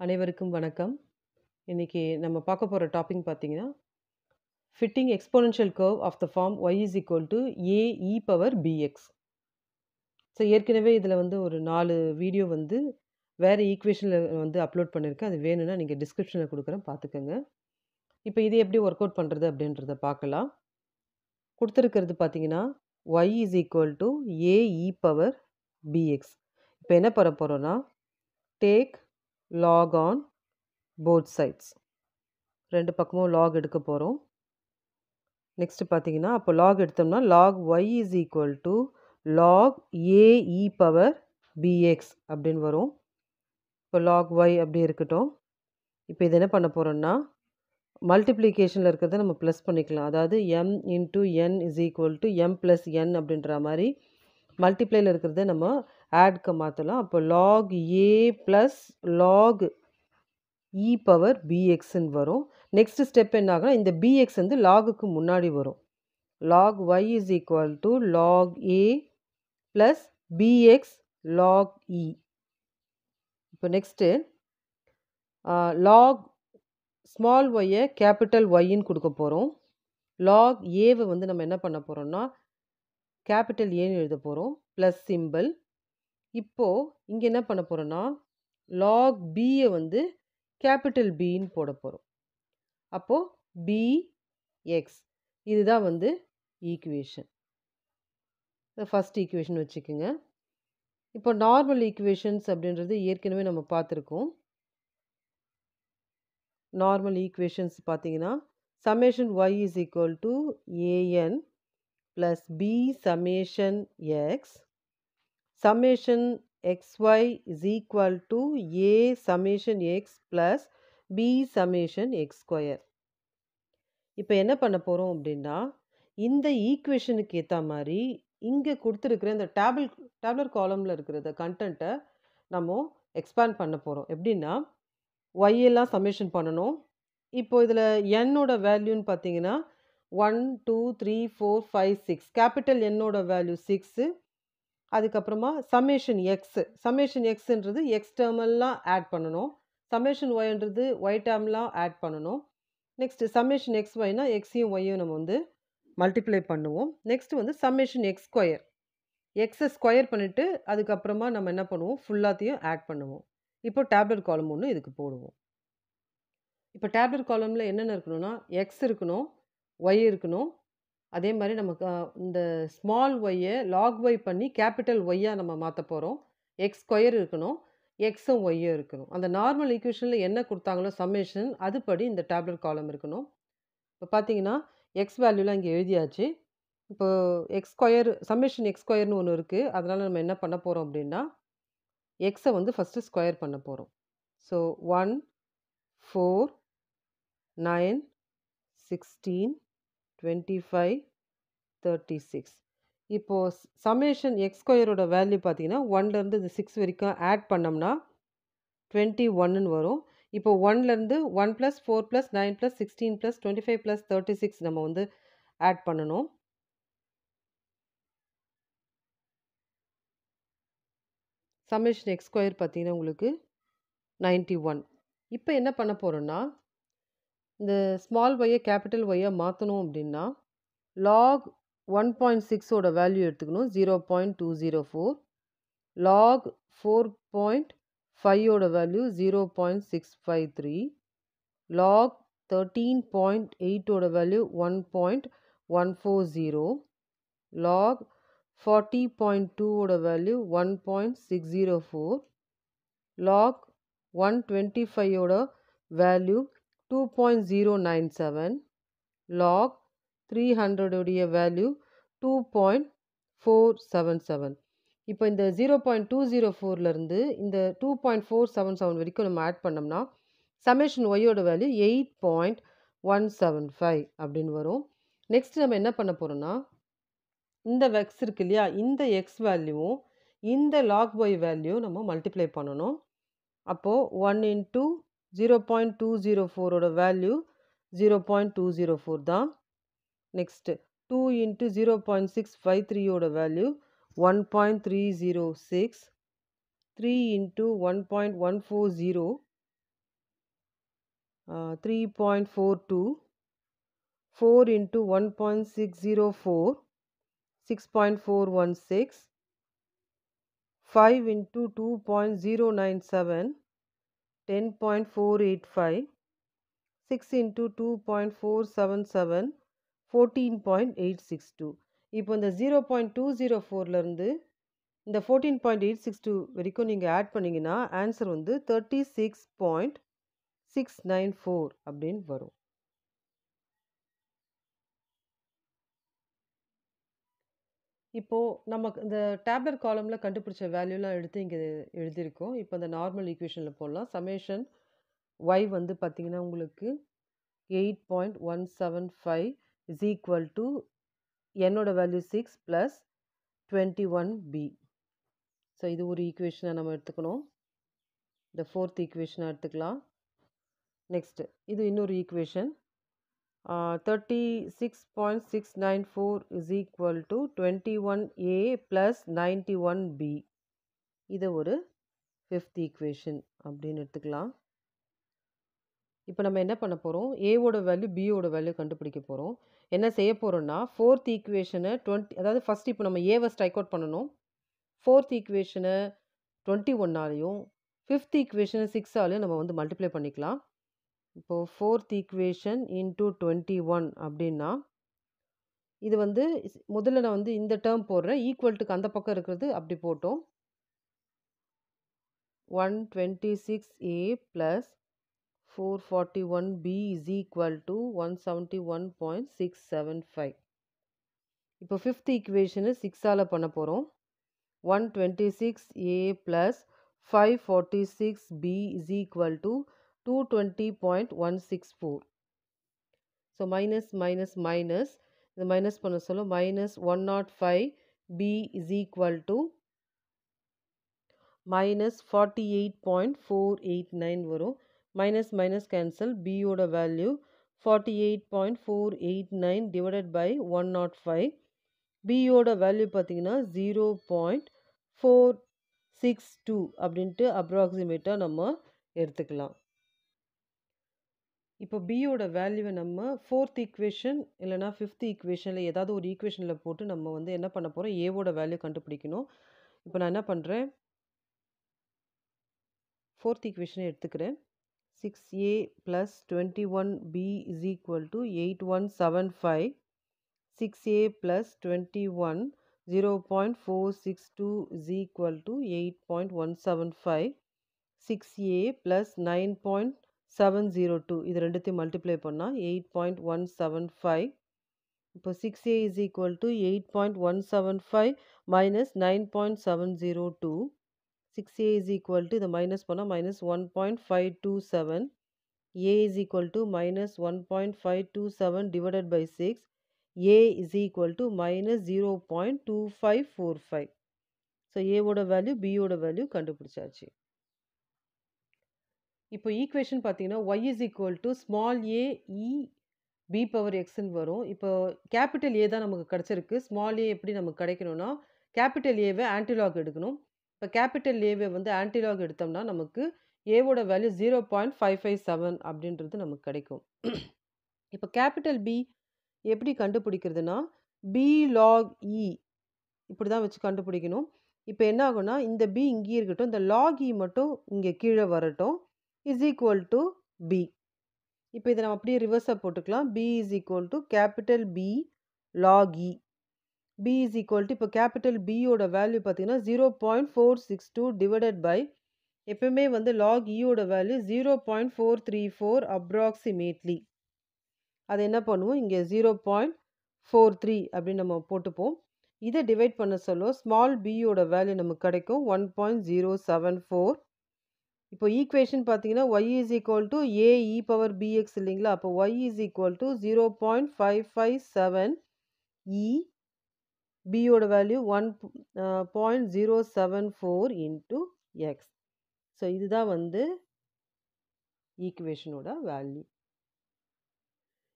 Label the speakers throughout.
Speaker 1: அனைவருக்கும் வணக்கம். இன்றைக்கி நம்ம பார்க்க போகிற டாபிக் பார்த்தீங்கன்னா, fitting exponential curve of the form y is equal to a e power b x so ஏற்கனவே இதில் வந்து ஒரு நாலு வீடியோ வந்து வேறு ஈக்குவேஷனில் வந்து அப்லோட் பண்ணியிருக்கேன். அது வேணும்னா நீங்கள் டிஸ்கிரிப்ஷனில் கொடுக்குறேன் பார்த்துக்கோங்க இப்போ இது எப்படி ஒர்க் அவுட் பண்ணுறது அப்படின்றத பார்க்கலாம். கொடுத்துருக்கிறது பார்த்தீங்கன்னா, y is equal to a e power b x இப்போ என்ன பண்ண போகிறோன்னா take log on both sides. ரெண்டு பக்கமும் லாக் எடுக்க போகிறோம் நெக்ஸ்ட் பார்த்தீங்கன்னா, அப்போ லாக் எடுத்தோம்னா, log y is equal to log a e power b x அப்படின்னு வரும். இப்போ லாக் y அப்படி இருக்கட்டும். இப்போ இது என்ன பண்ண போகிறோன்னா மல்டிப்ளிகேஷனில் இருக்கிறத நம்ம ப்ளஸ் பண்ணிக்கலாம். அதாவது m into n is equal to m plus n அப்படின்ற மாதிரி மல்டிப்ளையில் இருக்கிறத நம்ம ஆட்க்கு மாற்றலாம் அப்போ log a plus log e power பிஎக்ஸ்ன்னு வரும். நெக்ஸ்ட் ஸ்டெப் என்ன ஆகும் இந்த bx வந்து லாகுக்கு முன்னாடி வரும். Log y is equal to log a plus b x log e இப்போ நெக்ஸ்ட்டு லாக் ஸ்மால் ஒய்யை கேப்பிட்டல் ஒய்ன்னு கொடுக்க போகிறோம் லாக் ஏவை வந்து நம்ம என்ன பண்ண போகிறோம்னா கேப்பிட்டல் ஏன்னு எழுத போகிறோம் ப்ளஸ் சிம்பல். இப்போது இங்கே என்ன பண்ண போகிறோன்னா லாக் பியை வந்து கேப்பிட்டல் பின்னு போட அப்போது பி எக்ஸ் இதுதான் வந்து ஈக்குவேஷன். ஃபர்ஸ்ட் ஈக்குவேஷன் வச்சுக்கோங்க இப்போ நார்மல் ஈக்குவேஷன்ஸ் அப்படின்றது ஏற்கனவே நம்ம பார்த்துருக்கோம். நார்மல் ஈக்குவேஷன்ஸ் பார்த்தீங்கன்னா, summation y is equal to a n plus b summation x. summation xy is equal to a summation x plus b summation x square இப்போ என்ன பண்ண போகிறோம் அப்படின்னா, இந்த ஈக்குவேஷனுக்கு ஏற்ற மாதிரி இங்கே கொடுத்துருக்கிற இந்த டேபிள் டேப்லர் காலமில் இருக்கிற கண்டென்ட்டை நம்ம எக்ஸ்பேண்ட் பண்ண போகிறோம் எப்படின்னா, ஒய் எல்லாம் சமேஷன் பண்ணணும். இப்போ இதில் என்னோட வேல்யூன்னு பார்த்தீங்கன்னா, 1, 2, 3, 4, 5, 6 கேப்பிட்டல் என்னோட வேல்யூ சிக்ஸு அதுக்கப்புறமா சமேஷன் எக்ஸு சமேஷன் எக்ஸுன்றது எக்ஸ்டர்மல்லாம் ஆட் பண்ணணும். சமேஷன் ஒய்ன்றது ஒய் டேர்ம்லாம் ஆட் பண்ணணும். நெக்ஸ்ட்டு சமேஷன் எக்ஸ் ஒய்னா எக்ஸையும் ஒய்யும் நம்ம வந்து மல்டிப்ளை பண்ணுவோம். நெக்ஸ்ட்டு வந்து சம்மேஷன் எக்ஸ் ஸ்கொயர். எக்ஸை ஸ்கொயர் பண்ணிவிட்டு அதுக்கப்புறமா நம்ம என்ன பண்ணுவோம், ஃபுல்லாத்தையும் ஆட் பண்ணுவோம். இப்போ டேப்லெட் காலம் ஒன்று இதுக்கு போடுவோம். இப்போ டேப்லெட் காலமில் என்னென்ன இருக்கணும்னா, எக்ஸ் இருக்கணும், ஒய் இருக்கணும். அதே மாதிரி நமக்கு இந்த ஸ்மால் ஒய்யை லாக் ஒய் பண்ணி கேப்பிட்டல் ஒய்யாக நம்ம மாற்ற போகிறோம் எக்ஸ் ஸ்கொயர் இருக்கணும். எக்ஸும் ஒய்யும் இருக்கணும். அந்த நார்மல் ஈக்குவேஷனில் என்ன கொடுத்தாங்களோ சம்மேஷன் அதுபடி இந்த டேப்லெட் காலம் இருக்கணும். இப்போ பார்த்தீங்கன்னா, எக்ஸ் வேல்யூலாம் இங்கே எழுதியாச்சு. இப்போ எக்ஸ் ஸ்கொயர் சம்மேஷன் எக்ஸ் ஸ்கொயர்னு ஒன்று இருக்குது அதனால் நம்ம என்ன பண்ண போகிறோம் அப்படின்னா, எக்ஸை வந்து ஃபஸ்ட்டு ஸ்கொயர் பண்ண போகிறோம் so 1, 4, 9, twenty five thirty six இப்போது சமேஷன் எக்ஸ்கொயரோட வேல்யூ பார்த்தீங்கன்னா ஒன்லேருந்து இந்த சிக்ஸ் வரைக்கும் ஆட் பண்ணோம்னா டுவெண்ட்டி ஒன்னு வரும். இப்போ ஒன்லேருந்து one plus four plus nine plus sixteen plus twenty five plus thirty six நம்ம வந்து ஆட் பண்ணணும். சமேஷன் எக்ஸ்கொயர் பார்த்தீங்கன்னா உங்களுக்கு நைன்ட்டி ஒன் இப்போ என்ன பண்ண போகிறோன்னா இந்த ஸ்மால் ஒய்ய கேப்பிட்டல் ஒய்யா மாத்தணும் அப்படின்னா, லாக் 1.6 ஓட வேல்யூ எடுத்துக்கணும். 0.204 லாக் 4.5 ஓட வேல்யூ 0.653 லாக் 13.8 ஓட வேல்யூ 1.140 லாக் 40.2 ஓட வேல்யூ 1.604 லாக் 125 ஓட value two point zero nine seven log three ஹண்ட்ரடுடைய value two point four seven seven இப்போ இந்த ஜீரோ பாயிண்ட் டூ ஜீரோ ஃபோர்லேருந்து இந்த two point four seven seven வரைக்கும் நம்ம ஆட் பண்ணோம்னா சமேஷன் ஒய்யோட value eight point one seven five அப்படின்னு வரும். நெக்ஸ்ட் நம்ம என்ன பண்ண போகிறோம்னா இந்த வெக்ஸ் இருக்கு இல்லையா இந்த எக்ஸ் வேல்யூவும் இந்த லாக் பாய் வேல்யூ நம்ம மல்டிப்ளை பண்ணணும். அப்போது ஒன் இன்ட்டு 0.204 ஓட வேல்யூ 0.204 தான். நெக்ஸ்ட் 2 இன்டூ 0.653 ஓட value 1.306 3 into 1.140 three point four two four into one point six zero four six point four one six five into two point zero nine seven ten point four eight five six into two point four seven seven fourteen point eight six two இப்போ இந்த zero point two zero ஃபோர்லேருந்து இந்த fourteen point eight six two வரைக்கும் நீங்கள் add பண்ணிங்கன்னா answer வந்து thirty six point six nine four அப்படின்னு வரும். இப்போது நமக்கு இந்த டேப்லெட் காலமில் கண்டுபிடிச்ச வேல்யூலாம் எடுத்து இங்கே எழுதியிருக்கோம். இப்போ இந்த நார்மல் ஈக்குவேஷனில் போடலாம். சமேஷன் ஒய் வந்து பார்த்திங்கன்னா உங்களுக்கு eight point one seven five is equal to என்னோட value six plus twenty one b so இது ஒரு ஈக்குவேஷனை நம்ம எடுத்துக்கணும். இந்த ஃபோர்த் ஈக்குவேஷனை எடுத்துக்கலாம். நெக்ஸ்ட்டு இது இன்னொரு equation thirty six point six nine four is equal to twenty one a plus ninety one b இதை ஒரு ஃபிஃப்த் ஈக்குவேஷன் அப்படின்னு எடுத்துக்கலாம். இப்போ நம்ம என்ன பண்ண போகிறோம் ஏவோட வேல்யூ பியோட வேல்யூ கண்டுபிடிக்க போகிறோம் என்ன செய்ய போகிறோம்னா ஃபோர்த் ஈக்குவேஷனை டுவெண்ட்டி அதாவது ஃபஸ்ட் இப்போ நம்ம ஏவை ஸ்ட்ரைக் அவுட் பண்ணணும். ஃபோர்த் ஈக்குவேஷனை டுவெண்ட்டி ஒன்னாலையும் ஃபிஃப்த் ஈக்குவேஷனை சிக்ஸாலையும் நம்ம வந்து மல்டிப்ளை பண்ணிக்கலாம். இப்போது fourth equation into twenty one அப்படின்னா இது வந்து முதல்ல நான் வந்து இந்த டேர்ம் போடுறேன். ஈக்குவல்ட்டுக்கு அந்த பக்கம் இருக்கிறது அப்படி போட்டோம். One twenty six a plus four forty one b is equal to one seventy one point six seven five. இப்போ ஃபிஃப்த் ஈக்குவேஷனு சிக்ஸால் பண்ண போகிறோம் one twenty six a plus five forty six b is equal to two twenty point one six four so minus minus minus இது minus பண்ண சொல்ல minus one not five b is equal to minus forty eight point four eight nine வரும். Minus minus cancel பியோட value forty eight point four eight nine divided by one not five பியோட value பார்த்தீங்கன்னா zero point four six two அப்படின்ட்டு அப்ராக்சிமேட்டாக நம்ம எடுத்துக்கலாம். இப்போ பியோட வேல்யூவை நம்ம ஃபோர்த் ஈக்குவேஷன் இல்லைனா ஃபிஃப்த் ஈக்குவேஷனில் ஏதாவது ஒரு ஈக்குவேஷனில் போட்டு நம்ம வந்து என்ன பண்ண போகிறோம் ஏவோட வேல்யூ கண்டுபிடிக்கணும். இப்போ நான் என்ன பண்ணுறேன் ஃபோர்த் ஈக்குவேஷனை எடுத்துக்கிறேன். Six a plus twenty one b is equal to eight one seven five six a plus twenty one zero point four six two is equal to eight point one seven five six a plus nine point seven zero two இது ரெண்டுத்தையும் multiply பண்ணால் eight point one seven five இப்போ six a is equal to eight point one seven five minus nine point seven zero two six a is equal to இதை minus பண்ணால் minus one point five two seven a is equal to minus one point five two seven divided by six a is equal to minus zero point two five four five so ஏவோட value பியோட value கண்டுபிடிச்சாச்சு. இப்போ equation பார்த்தீங்கன்னா y is equal to small a e b power எக்ஸ்ன்னு வரும். இப்போ capital A தான் நமக்கு கிடச்சிருக்கு. ஸ்மால் ஏ எப்படி நமக்கு கிடைக்கணும்னா கேபிட்டல் ஏவை ஆன்டிலாக் எடுக்கணும். இப்போ கேபிட்டல் ஏவை வந்து ஆன்டிலாக் எடுத்தோம்னா நமக்கு ஏவோட value zero point five five seven அப்படின்றது நமக்கு கிடைக்கும். இப்போ கேபிட்டல் பி எப்படி கண்டுபிடிக்கிறதுனா பி லாக் இ e இப்படி தான் வச்சு கண்டுபிடிக்கணும். இப்போ என்ன ஆகும்னா இந்த பி இங்கேயே இருக்கட்டும் இந்த லாக் இ e மட்டும் இங்கே கீழே வரட்டும். இஸ் ஈக்குவல் டு பி இப்போ இதை நம்ம அப்படியே ரிவர்ஸாக போட்டுக்கலாம். B is equal to capital b log e b is equal to இப்போ கேபிட்டல் பியோட வேல்யூ பார்த்தீங்கன்னா zero point four six two divided by எப்பவுமே வந்து log இயோட value zero point four three four approximately அது என்ன பண்ணுவோம்? இங்கே ஜீரோ பாயிண்ட் ஃபோர் த்ரீ அப்படின்னு நம்ம போட்டுப்போம். இதை டிவைட் பண்ண சொல்ல ஸ்மால் பியோட வேல்யூ நமக்கு கிடைக்கும். One point zero seven four இப்போ ஈக்குவேஷன் பார்த்தீங்கன்னா y is equal to a e power b x இல்லைங்களா? அப்போ y is equal to zero point five five seven e பியோட value one point zero seven four into x so இதுதான் வந்து ஈக்குவேஷனோட value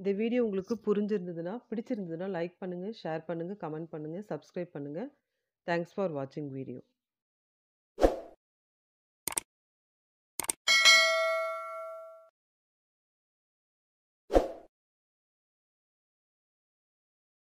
Speaker 1: இந்த video உங்களுக்கு புரிஞ்சிருந்ததுன்னா பிடிச்சிருந்ததுன்னா like பண்ணுங்கள் share பண்ணுங்கள் கமெண்ட் பண்ணுங்கள் சப்ஸ்கிரைப் பண்ணுங்கள் தேங்க்ஸ் ஃபார் வாட்சிங் வீடியோ